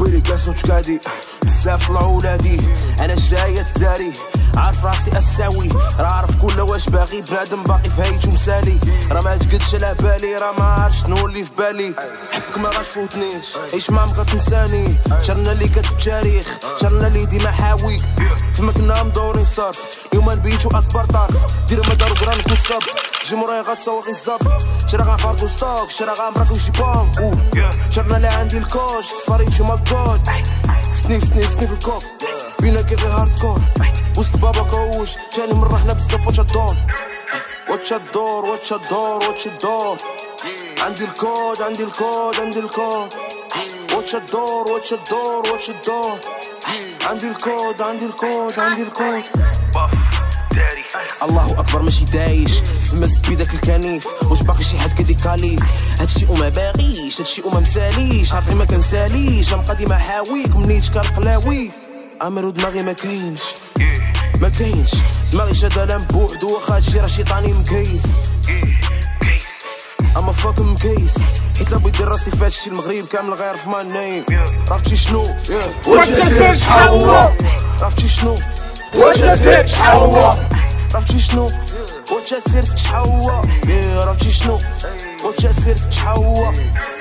بيري كاس وشكادي بزاف طلعوا ولادي أنا جاي الداري عارف راسي اساوي راه عارف كل واش باغي. بنادم باقي في هيج ومسالي راه ما تقدش على بالي. راه ما عارف شنو اللي في بالي. حبك ما غتفوتنيش عيش معاهم غتنساني شرنا اللي تاريخ شرنا اللي ديما حاويك. فما كنا مدورين صرف. اليوم نبيتو أكبر طرف. دير ما دارو قران كنت صب جي موراي غتسوق الزب شرا غنخرجو ستوك شرا غنبراكو شي بونك شرنا اللي عندي الكوش. صفاري شي ماكود سنيف سنيف سنيف الكوك بينا غير هارد كور وسط بابا كوش جاني من رحنا بزاف واتش الدور واتش الدور واتش الدور واتش الدور عندي الكود عندي الكود عندي الكود. واتش الدور واتش الدور واتش الدور عندي الكود عندي الكود عندي الكود. الله أكبر ماشي دايش. سما زبيدك الكنيف. واش باقي شي حد كديكالي هادشي وما باغيش هادشي وما مساليش. عارفني ما كنساليش. غنبقى ديما حاويك منيت كنقلاوي عامر دماغي ما كاينش. ما كاينش. دماغي شاده لا بوحدو واخا هادشي راه شيطاني مكيس. أما فاك مكيس. حيت لا بغيت دير راسي في هادشي المغرب كامل غير في ما نايم عرفتي شنو؟ Yeah. وجه حوا عرفتي شنو؟ وجه حوا عرفتي شنو وانت سيرت تحوى يا عرفتي شنو وانت سيرت تحوى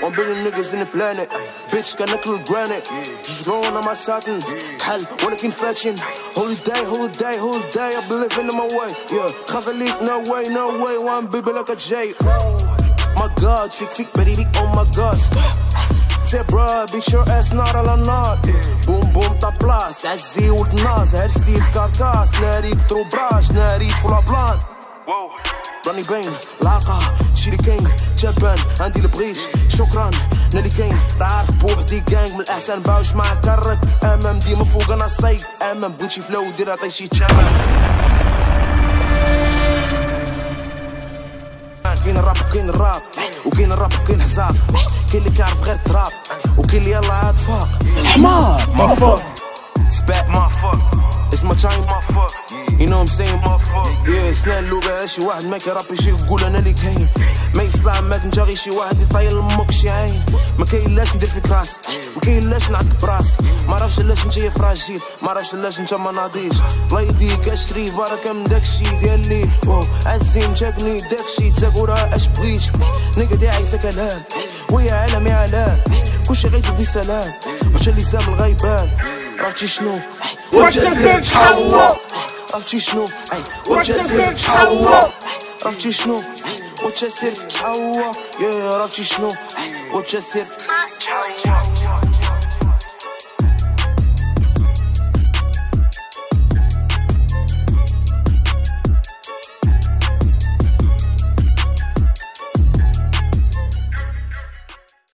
One billion niggas in the planet Bitch كناكل الجرانيت Just growing on my satin كحل وانا كين فاتشن Holiday, holiday, holiday I believe in my way Yeah خاف عليك no way, no way One baby like a J My god فيك فيك بريبي oh my god Bitch your ass not على النار بوم بوم طا بلاس عزي ولد ناس هاد ستيل كاركاس ناري فولا بلان راني باين العاقة تشيلي كاين جبان عندي البغيش شكرا نالي كاين عارف بوحدي كانج من الاحسن باوش مع كرك امام ديما فوق أنا صيق امام بغيت شي فلو دير عطي شي تشابان كاين الراب وكاين الراب وكاين الراب وكاين الحزاب كاين اللي كيعرف غير التراب وكاين اللي يلا عاد فاق حمار. مفر سباق. It's my time. You know what I'm saying? Yeah سنان اللغة شي واحد ما كيرابي شي يقول أنا اللي كاين. ما تنجاغي شي واحد يطير لامك شي عين. ما كاين لاش ندير فيك راسي ما كاين لاش نعد براسي ما عرفش علاش انت يا فراجيل ما عرفش علاش انت ما ناضيش. الله يديك اشري بركة من داكشي ديالي واو عزيم جابني داكشي تاكورا اش بغيت. نيكا دي عايزة كلام ويا عالم يا عالم. كلشي غيدوب بسلام. وحتى اللي سام الغيبان. عرفتي شنو؟ وجه حوا عرفتي شنو؟ وجه حوا عرفتي شنو؟ What je zit, Yeah, je raakt je